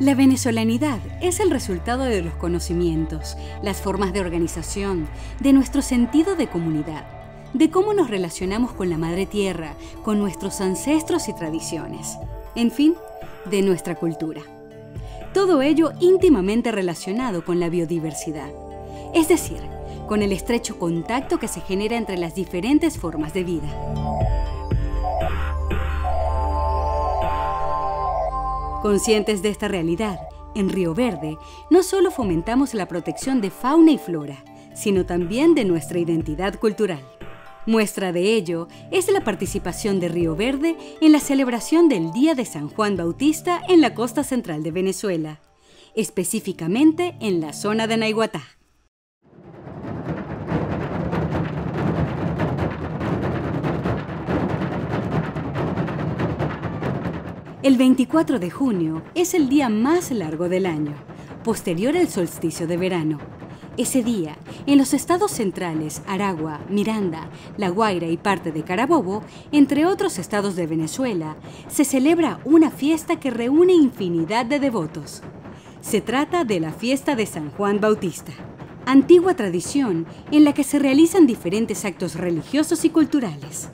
La venezolanidad es el resultado de los conocimientos, las formas de organización, de nuestro sentido de comunidad, de cómo nos relacionamos con la madre tierra, con nuestros ancestros y tradiciones, en fin, de nuestra cultura. Todo ello íntimamente relacionado con la biodiversidad, es decir, con el estrecho contacto que se genera entre las diferentes formas de vida. Conscientes de esta realidad, en Río Verde no solo fomentamos la protección de fauna y flora, sino también de nuestra identidad cultural. Muestra de ello es la participación de Río Verde en la celebración del Día de San Juan Bautista en la costa central de Venezuela, específicamente en la zona de Naiguatá. El 24 de junio es el día más largo del año, posterior al solsticio de verano. Ese día, en los estados centrales, Aragua, Miranda, La Guaira y parte de Carabobo, entre otros estados de Venezuela, se celebra una fiesta que reúne infinidad de devotos. Se trata de la fiesta de San Juan Bautista, antigua tradición en la que se realizan diferentes actos religiosos y culturales.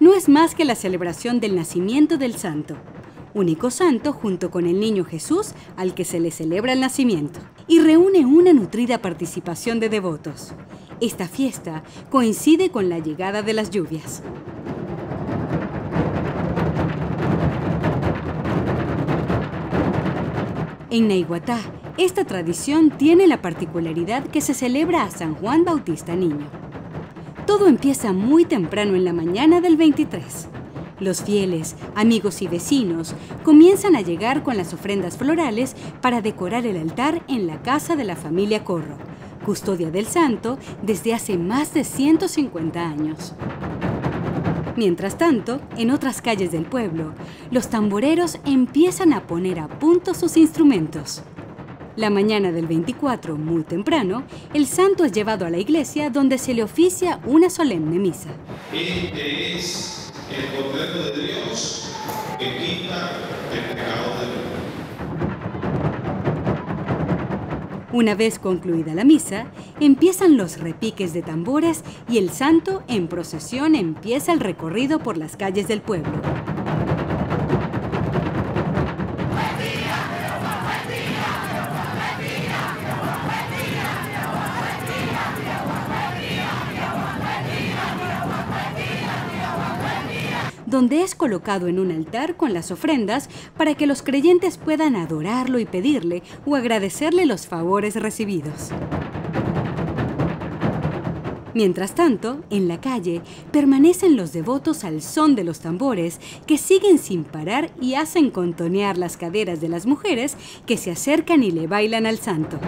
No es más que la celebración del nacimiento del santo, único santo junto con el niño Jesús al que se le celebra el nacimiento, y reúne una nutrida participación de devotos. Esta fiesta coincide con la llegada de las lluvias. En Naiguatá, esta tradición tiene la particularidad que se celebra a San Juan Bautista Niño. Todo empieza muy temprano en la mañana del 23. Los fieles, amigos y vecinos comienzan a llegar con las ofrendas florales para decorar el altar en la casa de la familia Corro, custodia del santo desde hace más de 150 años. Mientras tanto, en otras calles del pueblo, los tamboreros empiezan a poner a punto sus instrumentos. La mañana del 24, muy temprano, el santo es llevado a la iglesia donde se le oficia una solemne misa. Este es el Cordero de Dios que quita el pecado del mundo. Una vez concluida la misa, empiezan los repiques de tambores y el santo en procesión empieza el recorrido por las calles del pueblo. Donde es colocado en un altar con las ofrendas para que los creyentes puedan adorarlo y pedirle o agradecerle los favores recibidos. Mientras tanto, en la calle permanecen los devotos al son de los tambores que siguen sin parar y hacen contonear las caderas de las mujeres que se acercan y le bailan al santo.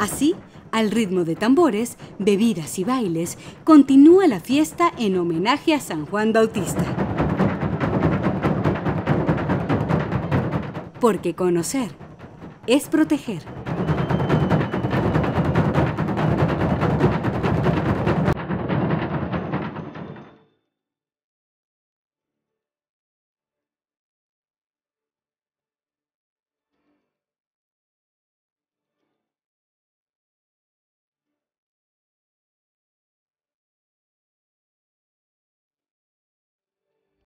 Así, al ritmo de tambores, bebidas y bailes, continúa la fiesta en homenaje a San Juan Bautista. Porque conocer es proteger.